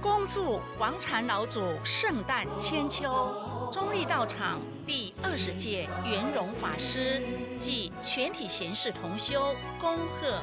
恭祝王禅老祖圣诞千秋，中立道场第二十届圆融法师暨全体贤士同修恭贺。